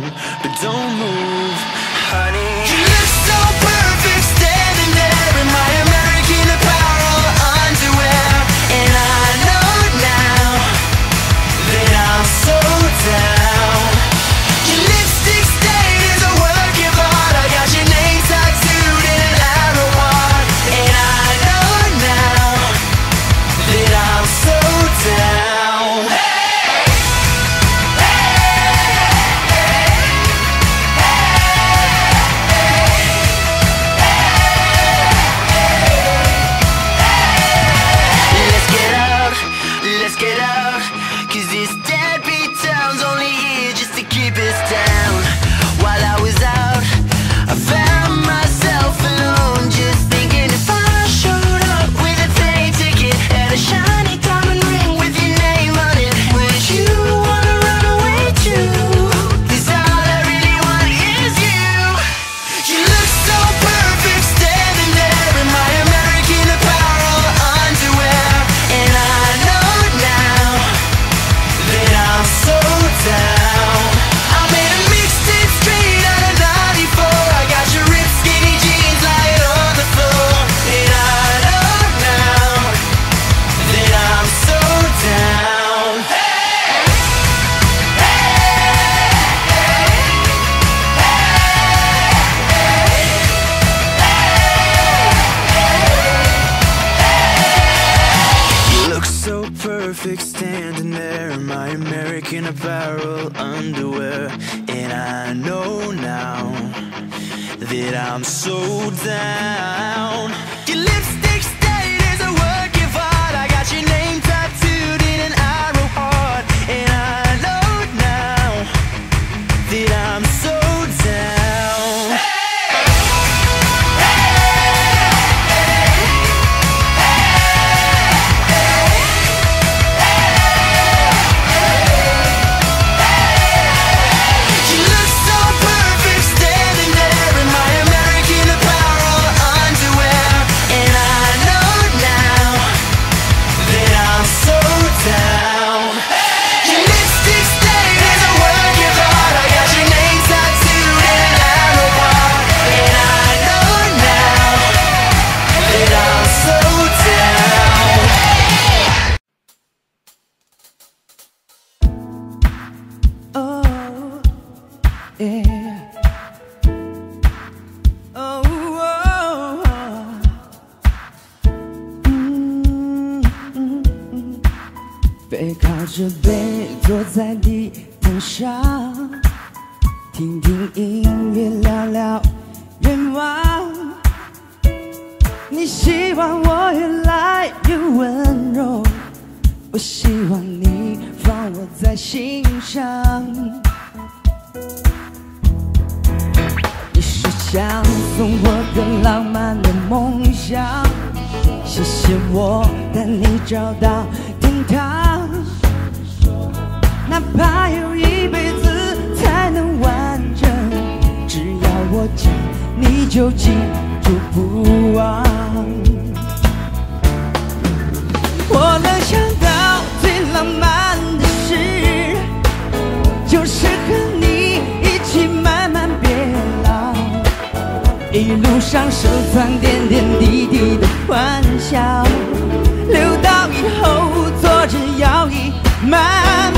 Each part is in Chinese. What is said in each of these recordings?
but don't move. perfect standing there in my American apparel underwear. And I know now that I'm so down. Your lipstick stain is a work of art. I got your name tattooed in an arrow heart. And I know now that I'm so 背靠着背坐在地毯上，听听音乐，聊聊愿望。你希望我越来越温柔。我希望你放我在心上。想送我的浪漫的梦想，谢谢我带你找到天堂。哪怕有一辈子才能完整，只要我讲，你就记路上收藏点点滴滴的欢笑，留到以后坐着摇椅慢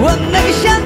我那个想